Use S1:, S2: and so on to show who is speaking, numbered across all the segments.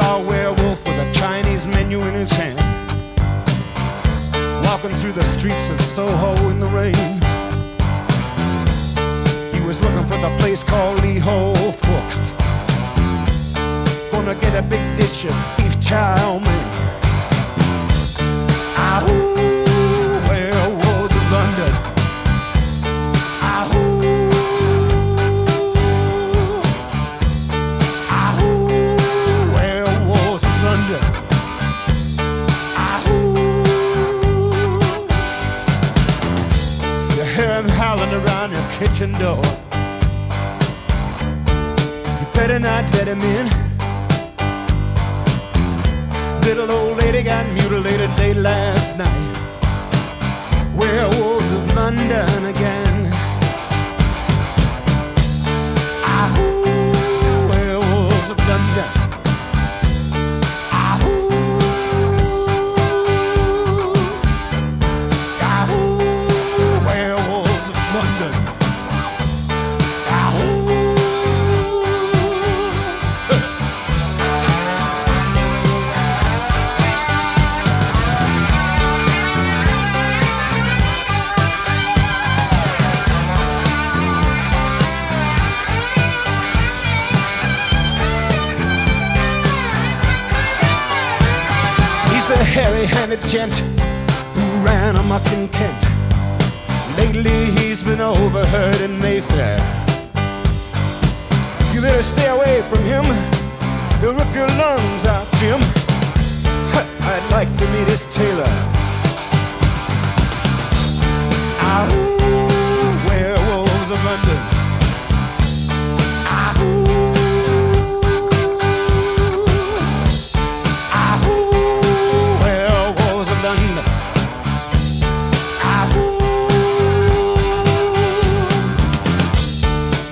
S1: A werewolf with a Chinese menu in his hand. Walking through the streets of Soho in the rain. He was looking for the place called Lee Ho Fooks. Gonna get a big dish of your kitchen door. You better not let him in. Little old lady got mutilated late last night. Werewolves hairy-handed gent who ran amok in Kent. Lately he's been overheard in Mayfair. You better stay away from him. He'll rip your lungs out, Jim. I'd like to meet his tailor. Ahoo, werewolves of London.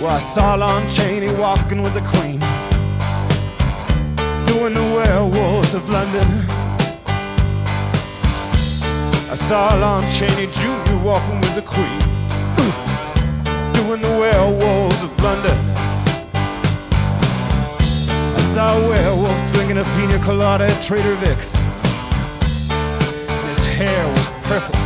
S1: Well, I saw Lon Chaney walking with the Queen, doing the werewolves of London. I saw Lon Chaney Jr. walking with the Queen, doing the werewolves of London. I saw a werewolf drinking a pina colada at Trader Vic's. His hair was perfect.